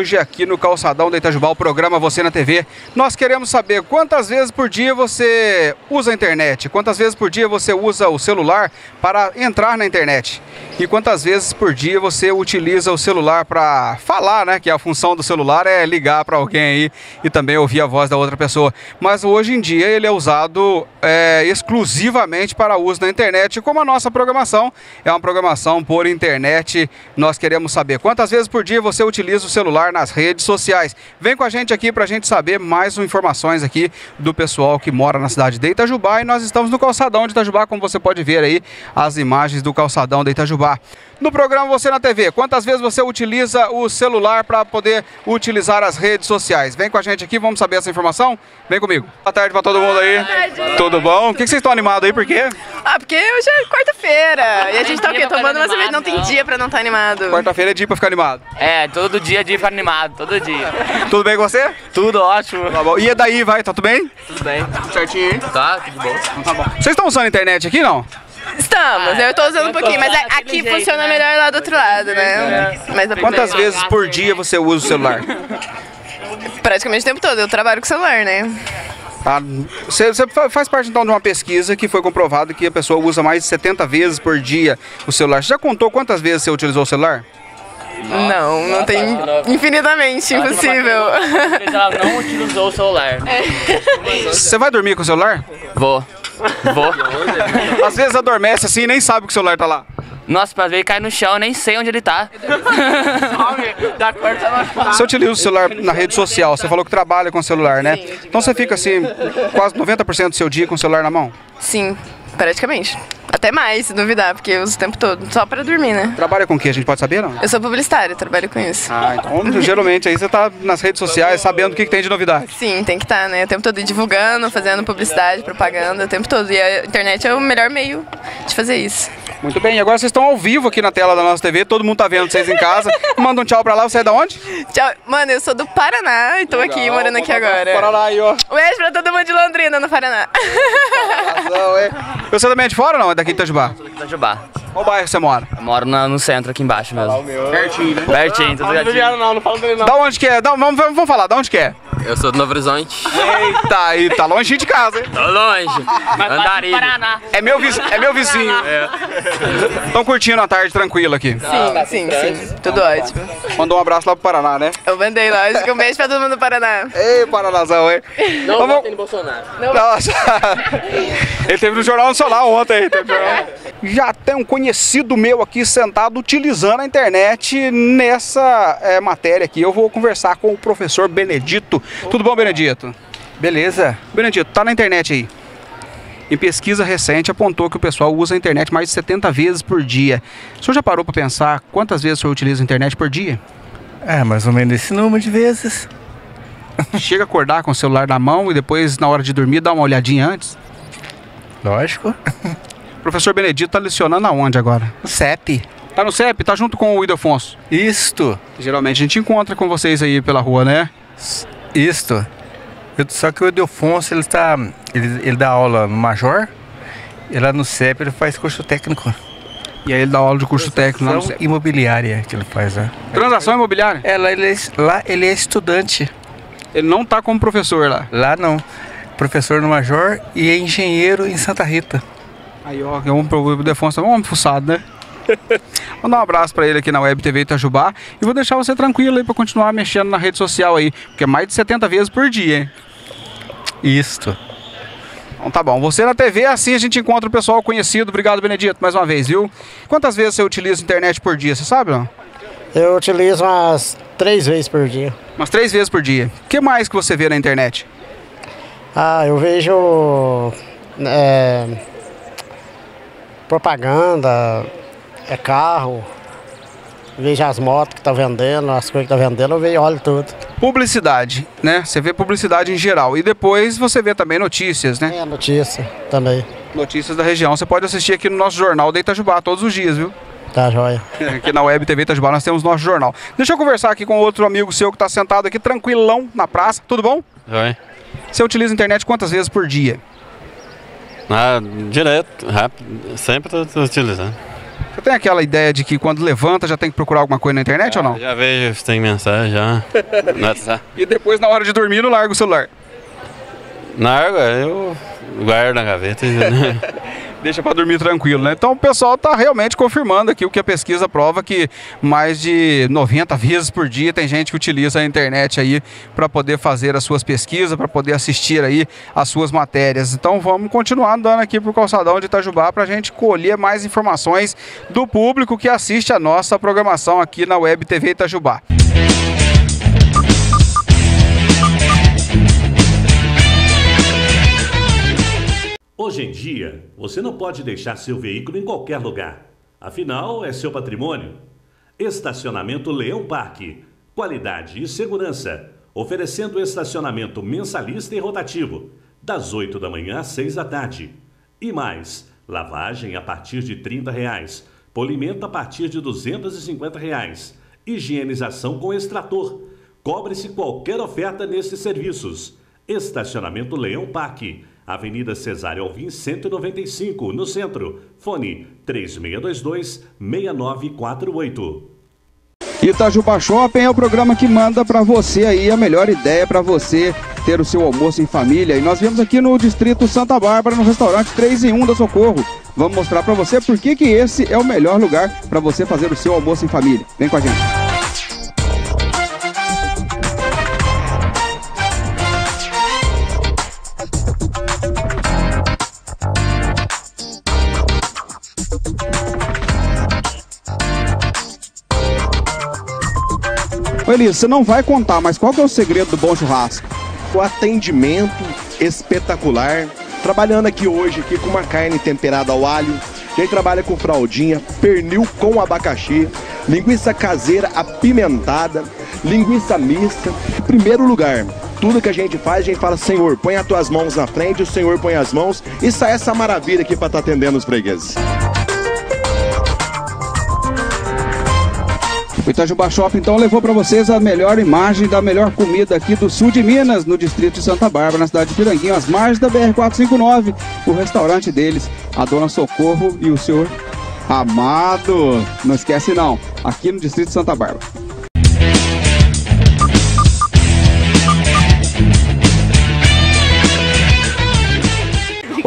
hoje aqui no Calçadão da Itajubá, o programa Você na TV. Nós queremos saber quantas vezes por dia você usa a internet, quantas vezes por dia você usa o celular para entrar na internet e quantas vezes por dia você utiliza o celular para falar, né? Que a função do celular é ligar para alguém aí e também ouvir a voz da outra pessoa. Mas hoje em dia ele é usado é, exclusivamente para uso na internet, como a nossa programação é uma programação por internet. Nós queremos saber quantas vezes por dia você utiliza o celular nas redes sociais. Vem com a gente aqui para a gente saber mais informações aqui do pessoal que mora na cidade de Itajubá e nós estamos no calçadão de Itajubá, como você pode ver aí as imagens do calçadão de Itajubá. No programa Você na TV, quantas vezes você utiliza o celular para poder utilizar as redes sociais? Vem com a gente aqui, vamos saber essa informação? Vem comigo. Boa tarde para todo mundo aí. Boa tarde. Tudo bom? O que vocês estão animados aí? Por quê? Ah, porque hoje é quarta-feira. E a gente tá o quê? Tomando uma cerveja. Não tem dia pra não estar tá animado. Quarta-feira é dia pra ficar animado. É, todo dia é dia pra ficar animado, todo dia. tudo bem com você? Tudo ótimo. Tá bom. E daí, vai? Tá tudo bem? Tudo bem. Tudo certinho, hein? Tá, tudo bom. Então tá bom. Vocês estão usando a internet aqui, não? Estamos, eu tô usando um pouquinho, mas aqui funciona né? melhor lá do outro lado, né? É. Mas Quantas vezes por dia você usa o celular? Praticamente o tempo todo, eu trabalho com celular, né? Ah, você, você, faz parte então de uma pesquisa que foi comprovado que a pessoa usa mais de 70 vezes por dia o celular. Você já contou quantas vezes você utilizou o celular? Não, não tem infinitamente, impossível. Ela não utilizou o celular. Você vai dormir com o celular? Vou. Vou. Às vezes adormece assim e nem sabe que o celular tá lá. Nossa, pra ver cai no chão, eu nem sei onde ele tá. você utiliza o celular na rede social, você falou que trabalha com o celular, né? Então você fica assim, quase 90% do seu dia com o celular na mão? Sim, praticamente. Até mais, se duvidar, porque eu uso o tempo todo, só pra dormir, né? Trabalha com o que? A gente pode saber, não? Eu sou publicitária, trabalho com isso. Ah, então geralmente aí você tá nas redes sociais sabendo o que, que tem de novidade. Sim, tem que estar, tá, né? O tempo todo divulgando, fazendo publicidade, propaganda, o tempo todo. E a internet é o melhor meio de fazer isso. Muito bem, e agora vocês estão ao vivo aqui na tela da nossa TV, todo mundo tá vendo vocês em casa. Manda um tchau pra lá, você é da onde? Tchau, mano, eu sou do Paraná e tô Legal, aqui, morando aqui agora. Paraná aí, ó. Um beijo pra todo mundo de Londrina, no Paraná. Razão, é. Você também é de fora ou não? É daqui de Itajubá? Sou daqui de Itajubá. Qual bairro você mora? Eu moro na, no centro, aqui embaixo mesmo. Pertinho, né? Pertinho, tudo certinho. Não, não fala dele não. Da onde que é? Da, vamos, vamos falar, da onde que é? Eu sou do Novo Horizonte. Eita, e tá longe de casa, hein? Tô longe. Andarilho. É meu, vizinho, é meu vizinho. Estão é. curtindo a tarde tranquila aqui? Sim, sim, sim. Tudo ótimo. Mandou um abraço lá pro Paraná, né? Eu mandei, lógico. Um beijo pra todo mundo do Paraná. Ei, Paranazão, hein? Não Vamos... votem no Bolsonaro. Não. Nossa. Ele teve no Jornal Nacional ontem. Já tem um conhecido meu aqui sentado utilizando a internet nessa é, matéria aqui. Eu vou conversar com o professor Benedito tudo bom, Benedito? Beleza. Benedito, tá na internet aí. Em pesquisa recente apontou que o pessoal usa a internet mais de 70 vezes por dia. O senhor já parou para pensar quantas vezes o senhor utiliza a internet por dia? É, mais ou menos esse número de vezes. Chega a acordar com o celular na mão e depois, na hora de dormir, dá uma olhadinha antes? Lógico. Professor Benedito tá lecionando aonde agora? No CEP. Tá no CEP? Tá junto com o Ildefonso? Isto. Geralmente a gente encontra com vocês aí pela rua, né? Isto. Só que o Edelfonso, ele, tá, ele, ele dá aula no Major, e lá no CEP ele faz curso técnico. E aí ele dá aula de curso técnico lá no CEP. imobiliária que ele faz, né? Transação imobiliária? É, lá ele é, lá ele é estudante. Ele não tá como professor lá? Lá não. Professor no Major e é engenheiro em Santa Rita. Aí, ó, é um problema do Afonso, é um homem fuçado, né? Mandar um abraço para ele aqui na Web TV Itajubá e vou deixar você tranquilo aí para continuar mexendo na rede social aí, porque é mais de 70 vezes por dia, hein? Isto. Então tá bom. Você na TV, assim a gente encontra o pessoal conhecido. Obrigado, Benedito, mais uma vez, viu? Quantas vezes você utiliza a internet por dia, você sabe não? Eu utilizo umas três vezes por dia. Umas três vezes por dia. O que mais que você vê na internet? Ah, eu vejo é, propaganda, é carro, vejo as motos que tá vendendo, as coisas que tá vendendo, eu vejo, olho tudo. Publicidade, né? Você vê publicidade em geral. E depois você vê também notícias, né? É, notícia também. Notícias da região. Você pode assistir aqui no nosso jornal de Itajubá todos os dias, viu? Tá, joia. Aqui na Web TV Itajubá nós temos nosso jornal. Deixa eu conversar aqui com outro amigo seu que está sentado aqui tranquilão na praça. Tudo bom? Oi. Você utiliza a internet quantas vezes por dia? Ah, direto, rápido, sempre estou utilizando. Você tem aquela ideia de que quando levanta já tem que procurar alguma coisa na internet ou não? Já vejo se tem mensagem já. WhatsApp. E depois, na hora de dormir, não larga o celular. Na água eu guardo na gaveta. Deixa para dormir tranquilo, né? Então o pessoal está realmente confirmando aqui o que a pesquisa prova que mais de 90 vezes por dia tem gente que utiliza a internet aí para poder fazer as suas pesquisas, para poder assistir aí as suas matérias. Então vamos continuar andando aqui pro calçadão de Itajubá para a gente colher mais informações do público que assiste a nossa programação aqui na Web TV Itajubá. Hoje em dia, você não pode deixar seu veículo em qualquer lugar. Afinal, é seu patrimônio. Estacionamento Leão Parque. Qualidade e segurança. Oferecendo estacionamento mensalista e rotativo. Das 8 da manhã às 6 da tarde. E mais, lavagem a partir de 30 reais. Polimento a partir de 250 reais. Higienização com extrator. Cobre-se qualquer oferta nesses serviços. Estacionamento Leão Parque. Avenida Cesário Alvim, 195, no centro. Fone 3622-6948. Itajubá Shopping é o programa que manda para você aí a melhor ideia para você ter o seu almoço em família. E nós viemos aqui no Distrito Santa Bárbara, no restaurante 3 em 1 da Socorro. Vamos mostrar para você por que que esse é o melhor lugar para você fazer o seu almoço em família. Vem com a gente. Ô você não vai contar, mas qual que é o segredo do bom churrasco? o atendimento espetacular. Trabalhando aqui hoje aqui com uma carne temperada ao alho. Gente trabalha com fraldinha, pernil com abacaxi, linguiça caseira apimentada, linguiça mista. Primeiro lugar, tudo que a gente faz, a gente fala, Senhor, põe as tuas mãos na frente, o Senhor põe as mãos e sai essa maravilha aqui para estar atendendo os fregueses. O Itajubá Shopping então levou para vocês a melhor imagem da melhor comida aqui do sul de Minas, no distrito de Santa Bárbara, na cidade de Piranguinho, às margens da BR-459. O restaurante deles, a Dona Socorro e o senhor Amado. Não esquece não, aqui no distrito de Santa Bárbara.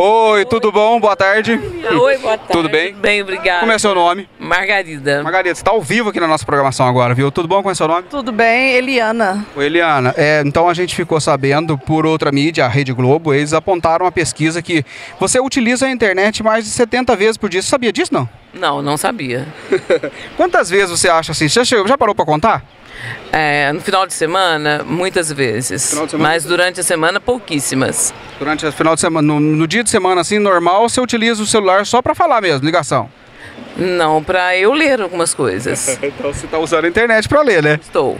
Oi, tudo bom? Boa tarde. Oi, boa tarde. Tudo bem? Bem, obrigada. Como é seu nome? Margarida. Margarida, você está ao vivo aqui na nossa programação agora, viu? Tudo bom? Como é seu nome? Tudo bem, Eliana. Oi, Eliana. É, então a gente ficou sabendo por outra mídia, a Rede Globo, eles apontaram uma pesquisa que você utiliza a internet mais de 70 vezes por dia. Você sabia disso, não? Não, não sabia. Quantas vezes você acha assim? Você já, chegou- já parou para contar? É, no final de semana, muitas vezes. Semana? Mas durante a semana, pouquíssimas. Durante o final de semana, no, no dia de semana assim, normal, você utiliza o celular só para falar mesmo, ligação. Não, para eu ler algumas coisas. então você está usando a internet para ler, né? Estou.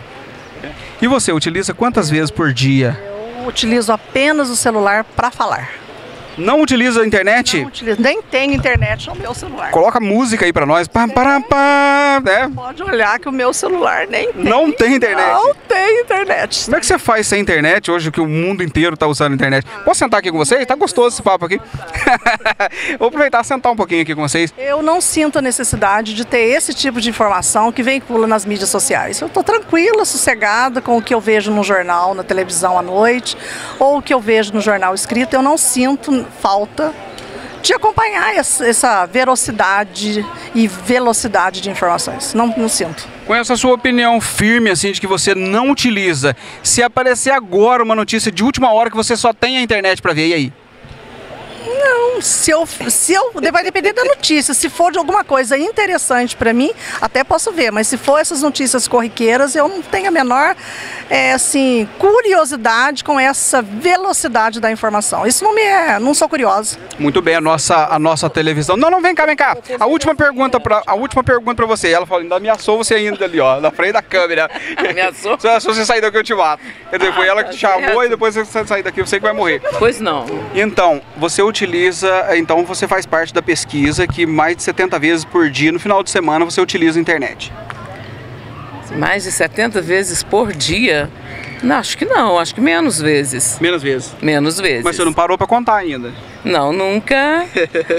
E você utiliza quantas vezes por dia? Eu utilizo apenas o celular para falar. Não utiliza a internet? Não utilizo, nem tenho internet no meu celular. Coloca música aí para nós. Pá, pará, pá, né? Pode olhar que o meu celular nem tem. Não tem internet? Não tem internet. Como é que você faz sem internet hoje que o mundo inteiro está usando a internet? Posso sentar aqui com vocês? Tá gostoso esse papo aqui. Vou aproveitar e sentar um pouquinho aqui com vocês. Eu não sinto a necessidade de ter esse tipo de informação que veicula nas mídias sociais. Eu estou tranquila, sossegada com o que eu vejo no jornal, na televisão à noite, ou o que eu vejo no jornal escrito. Eu não sinto falta de acompanhar essa, essa velocidade e velocidade de informações. Não, não sinto. Com essa sua opinião firme, assim, de que você não utiliza, se aparecer agora uma notícia de última hora que você só tem a internet para ver, e aí? Não, se eu, se eu. Vai depender da notícia. Se for de alguma coisa interessante para mim, até posso ver. Mas se for essas notícias corriqueiras, eu não tenho a menor é, assim, curiosidade com essa velocidade da informação. Isso não me é. Não sou curiosa. Muito bem, a nossa, a nossa televisão. Não, não, vem cá, vem cá. A última pergunta para a última pergunta para você. Ela falou, ainda ameaçou você ainda ali, ó, na frente da câmera. Ameaçou? Se se você sair daqui, eu te mato. Quer dizer, foi ela que te chamou e depois você sair daqui, você que vai morrer. Pois não. Então, você utiliza, então você faz parte da pesquisa que mais de 70 vezes por dia, no final de semana, você utiliza a internet. Mais de 70 vezes por dia? Não, acho que não. Acho que menos vezes. Menos vezes. Menos vezes. Mas você não parou para contar ainda. Não, nunca.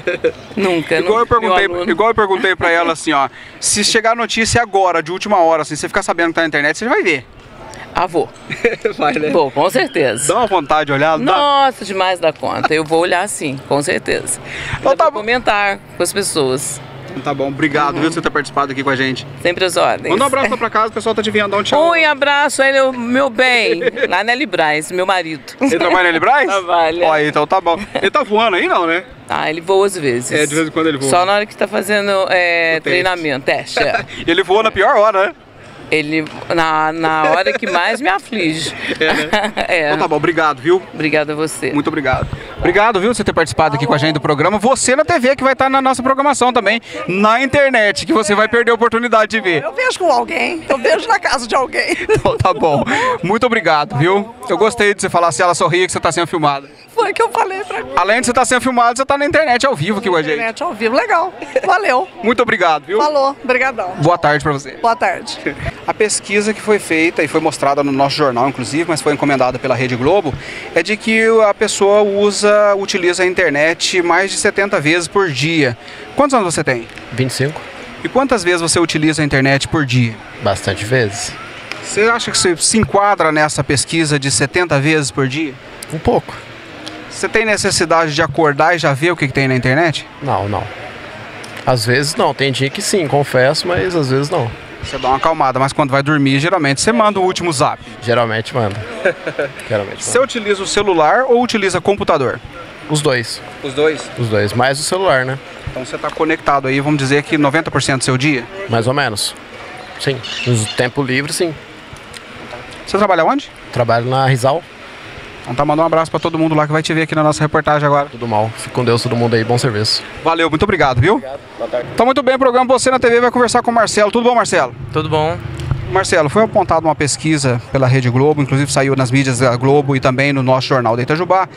nunca. Igual eu perguntei, igual eu perguntei pra ela assim, ó, se chegar a notícia agora, de última hora, assim, você ficar sabendo que tá na internet, você vai ver. Ah, vou. Vai, né? Vou, com certeza. Dá uma vontade de olhar, dá. Nossa, demais da conta. Eu vou olhar sim, com certeza. Então tá vou comentar com as pessoas. Tá bom, obrigado, viu, por você ter participado aqui com a gente. Sempre as ordens. Manda um abraço lá pra casa, o pessoal tá te vendo, dá um tchau. Um abraço aí, meu- meu bem. Lá na Librais, meu marido. Ele trabalha na Libraz? Trabalha. Ó, então tá bom. Ele tá voando aí, não, né? Ah, ele voa às vezes. É, de vez em quando ele voa. Só na hora que tá fazendo é, treinamento, teste. é. E ele voou na pior hora, né? Ele, na, na hora que mais me aflige. É, né? É. Então tá bom, obrigado, viu? Obrigada a você. Muito obrigado. Obrigado, viu, por você ter participado aqui com a gente do programa. Você na TV, que vai estar na nossa programação também, na internet, que você vai perder a oportunidade de ver. Eu vejo com alguém, eu vejo na casa de alguém. Então tá bom. Muito obrigado, viu? Eu gostei de você falar se ela sorria que você tá sendo filmado. Foi que eu falei pra mim. Além de você estar sendo filmado, você tá na internet ao vivo aqui com a gente. Internet ao vivo, legal. Valeu. Muito obrigado, viu? Falou, brigadão. Boa tarde pra você. Boa tarde. A pesquisa que foi feita e foi mostrada no nosso jornal, inclusive, mas foi encomendada pela Rede Globo, é de que a pessoa usa, utiliza a internet mais de 70 vezes por dia. Quantos anos você tem? 25. E quantas vezes você utiliza a internet por dia? Bastante vezes. Você acha que você se enquadra nessa pesquisa de 70 vezes por dia? Um pouco. Você tem necessidade de acordar e já ver o que, que tem na internet? Não, não. Às vezes não. Tem dia que sim, confesso, mas às vezes não. Você dá uma acalmada, mas quando vai dormir, geralmente você manda o último zap. Geralmente manda. Geralmente Você utiliza o celular ou utiliza computador? Os dois. Os dois? Os dois. Mais o celular, né? Então você está conectado aí, vamos dizer que 90% do seu dia? Mais ou menos. Sim. No tempo livre, sim. Você trabalha onde? Trabalho na Risal. Então tá, manda um abraço pra todo mundo lá que vai te ver aqui na nossa reportagem agora. Tudo mal. Fique com Deus, todo mundo aí. Bom serviço. Valeu, muito obrigado, viu? Boa tarde. Tá muito bem, o programa Você na TV vai conversar com o Marcelo. Tudo bom, Marcelo? Tudo bom. Marcelo, foi apontada uma pesquisa pela Rede Globo, inclusive saiu nas mídias da Globo e também no nosso jornal da Itajubá,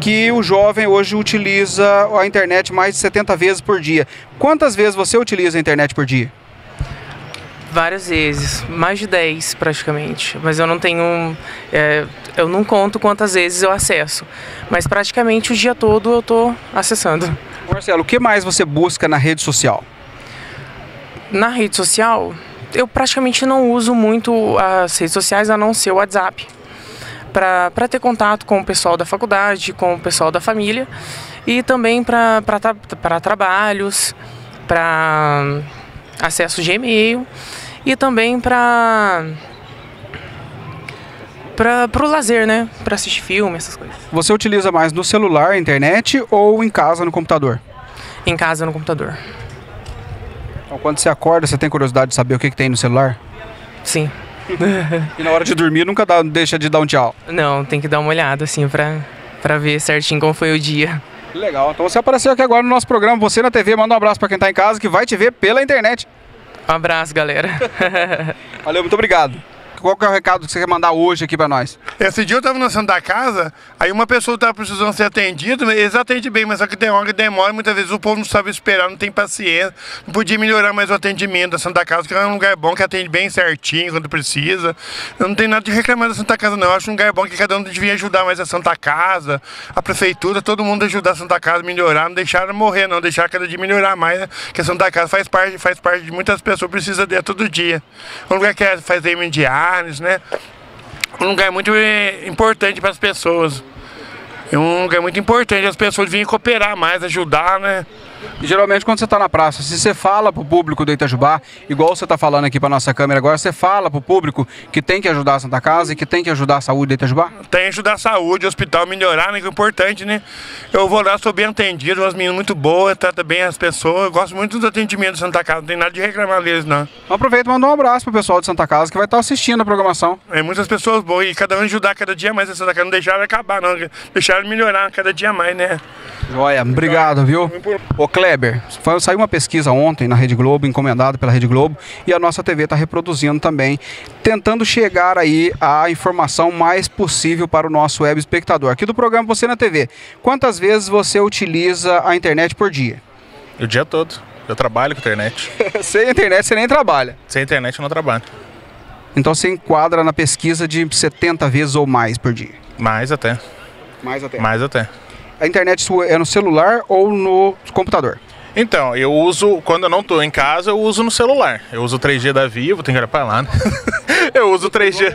que o jovem hoje utiliza a internet mais de 70 vezes por dia. Quantas vezes você utiliza a internet por dia? Várias vezes, mais de 10 praticamente. Mas eu não tenho. é, eu não conto quantas vezes eu acesso. Mas praticamente o dia todo eu tô acessando. Marcelo, o que mais você busca na rede social? Na rede social, eu praticamente não uso muito as redes sociais a não ser o WhatsApp. Para ter contato com o pessoal da faculdade, com o pessoal da família e também para tra trabalhos, para acesso de e-mail e também para para o lazer, né? Para assistir filme, essas coisas. Você utiliza mais no celular, internet ou em casa no computador? Em casa no computador. Então, quando você acorda, você tem curiosidade de saber o que, que tem no celular? Sim. e na hora de dormir nunca dá- deixa de dar um tchau. Não, tem que dar uma olhada assim para para ver certinho como foi o dia. Legal. Então você apareceu aqui agora no nosso programa, você na TV, manda um abraço pra quem tá em casa que vai te ver pela internet. Um abraço, galera. Valeu, muito obrigado. Qual que é o recado que você quer mandar hoje aqui pra nós? Esse dia eu tava na Santa Casa, aí uma pessoa tava precisando ser atendida, eles atendem bem, mas só que tem hora que demora, muitas vezes o povo não sabe esperar, não tem paciência. Não podia melhorar mais o atendimento da Santa Casa, que é um lugar bom que atende bem certinho quando precisa. Eu não tenho nada de reclamar da Santa Casa, não. Eu acho um lugar bom que cada um devia ajudar mais a Santa Casa, a prefeitura, todo mundo ajudar a Santa Casa a melhorar, não deixar morrer, não, deixar cada dia melhorar mais, né? Porque a Santa Casa faz parte, faz parte de muitas pessoas, precisa dela todo dia. Um lugar que é fazer diários, né? um lugar muito eh, importante para as pessoas. É um lugar muito importante, as pessoas deviam cooperar mais, ajudar, né? E geralmente quando você está na praça, se você fala pro público do Itajubá, igual você está falando aqui para nossa câmera agora, você fala pro público que tem que ajudar a Santa Casa e que tem que ajudar a saúde do Itajubá? Tem que ajudar a saúde, o hospital melhorar, né? Que é importante, né? Eu vou lá, sou bem atendido, umas meninas muito boas, trata bem as pessoas. Eu gosto muito do atendimento da Santa Casa, não tem nada de reclamar deles, não. Então aproveita e manda um abraço pro pessoal de Santa Casa que vai estar assistindo a programação. É muitas pessoas boas e cada um ajudar cada dia mais a Santa Casa, não deixar ela acabar, não. Deixar ela melhorar cada dia mais, né? Joia, obrigado, viu? Ô Kleber, foi- saiu uma pesquisa ontem na Rede Globo, encomendada pela Rede Globo, e a nossa TV está reproduzindo também, tentando chegar aí a informação mais possível para o nosso web espectador. Aqui do programa Você na TV, quantas vezes você utiliza a internet por dia? O dia todo. Eu trabalho com internet. Sem internet você nem trabalha. Sem internet eu não trabalho. Então você enquadra na pesquisa de 70 vezes ou mais por dia. Mais até. Mais até. Mais até. A internet sua é no celular ou no computador? Então, eu uso, quando eu não estou em casa, eu uso no celular. Eu uso o 3G da Vivo, tem que olhar pra lá, né? eu uso 3G,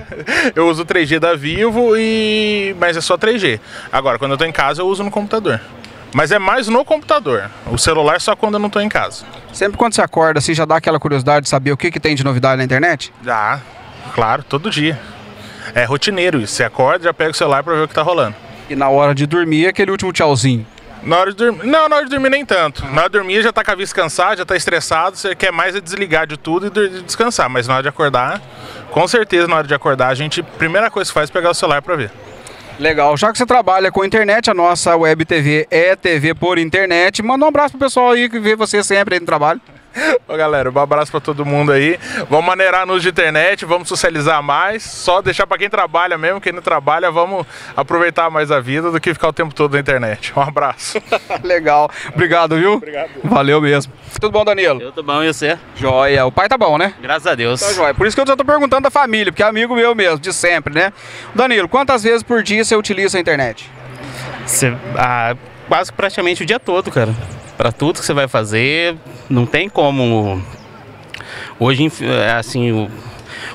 eu uso 3G da Vivo e mas é só 3G. Agora, quando eu estou em casa, eu uso no computador. Mas é mais no computador. O celular só quando eu não estou em casa. Sempre quando você acorda, assim, já dá aquela curiosidade de saber o que, que tem de novidade na internet? Já, claro, todo dia. É rotineiro isso. Você acorda, já pega o celular para ver o que tá rolando. E na hora de dormir, aquele último tchauzinho. Na hora de dormir. Não, na hora de dormir nem tanto. Na hora de dormir já tá com a vista cansada, já tá estressado, você quer mais é desligar de tudo e descansar. Mas na hora de acordar, com certeza na hora de acordar, a gente, primeira coisa que faz é pegar o celular para ver. Legal. Já que você trabalha com internet, a nossa web TV é TV por internet. Manda um abraço pro pessoal aí que vê você sempre aí no trabalho. Ô galera, um abraço para todo mundo aí. Vamos maneirar nos de internet, vamos socializar mais. Só deixar para quem trabalha mesmo, quem não trabalha, vamos aproveitar mais a vida do que ficar o tempo todo na internet. Um abraço. Legal. Obrigado, viu? Obrigado. Valeu mesmo. Tudo bom, Danilo? Eu tô bom, e você? Joia. O pai tá bom, né? Graças a Deus. Tá joia. Por isso que eu já tô perguntando da família, porque é amigo meu mesmo, de sempre, né? Danilo, quantas vezes por dia você utiliza a internet? Você, ah, quase praticamente o dia todo, cara. Para tudo que você vai fazer, não tem como. Hoje, é assim, o,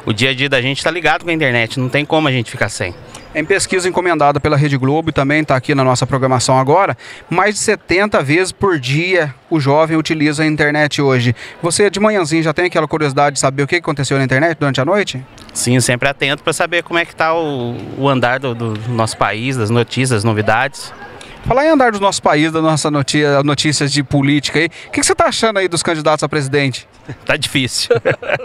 o dia a dia da gente está ligado com a internet, não tem como a gente ficar sem. Em pesquisa encomendada pela Rede Globo e também está aqui na nossa programação agora, mais de 70 vezes por dia o jovem utiliza a internet hoje. Você de manhãzinho já tem aquela curiosidade de saber o que aconteceu na internet durante a noite? Sim, sempre atento para saber como é que está o, o andar do, do nosso país, das notícias, das novidades. Falar em andar do nosso país, da nossa notícia, notícias de política aí, o que, que, você está achando aí dos candidatos a presidente? Tá difícil.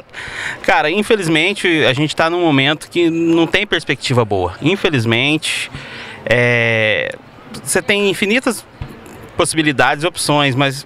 Cara, infelizmente a gente está num momento que não tem perspectiva boa. Infelizmente, é... você tem infinitas possibilidades, opções, mas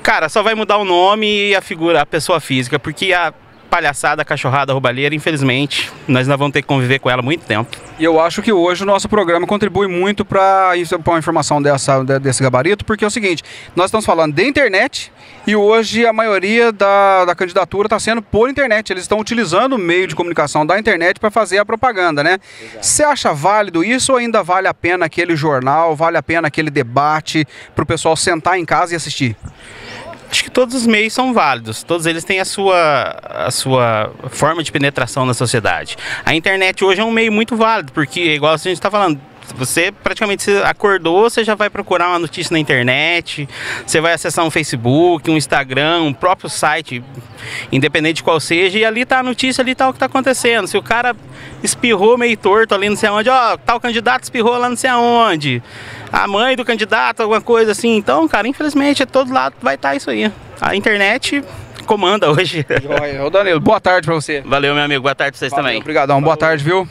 cara, só vai mudar o nome e a figura, a pessoa física, porque a palhaçada, cachorrada, roubalheira, infelizmente, nós ainda vamos ter que conviver com ela muito tempo. E eu acho que hoje o nosso programa contribui muito para uma informação dessa, desse gabarito, porque é o seguinte, nós estamos falando de internet e hoje a maioria da, da candidatura está sendo por internet. Eles estão utilizando o meio de comunicação da internet para fazer a propaganda, né? Você acha válido isso ou ainda vale a pena aquele jornal, vale a pena aquele debate para o pessoal sentar em casa e assistir? Acho que todos os meios são válidos, todos eles têm a sua, a sua forma de penetração na sociedade. A internet hoje é um meio muito válido, porque, igual a gente está falando, você praticamente acordou, você já vai procurar uma notícia na internet, você vai acessar um Facebook, um Instagram, um próprio site, independente de qual seja, e ali tá a notícia, ali tá o que tá acontecendo. Se o cara espirrou meio torto ali não sei aonde, ó, tal candidato espirrou lá não sei aonde, a mãe do candidato, alguma coisa assim. Então, cara, infelizmente, é todo lado vai estar tá isso aí. A internet comanda hoje. Ô Danilo, boa tarde pra você. Valeu, meu amigo. Boa tarde pra vocês Valeu, também. Obrigadão. Boa tarde, viu?